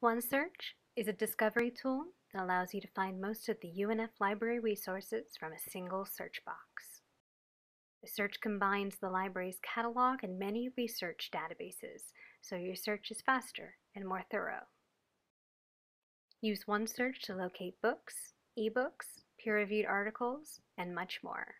OneSearch is a discovery tool that allows you to find most of the UNF library resources from a single search box. The search combines the library's catalog and many research databases, so your search is faster and more thorough. Use OneSearch to locate books, ebooks, peer-reviewed articles, and much more.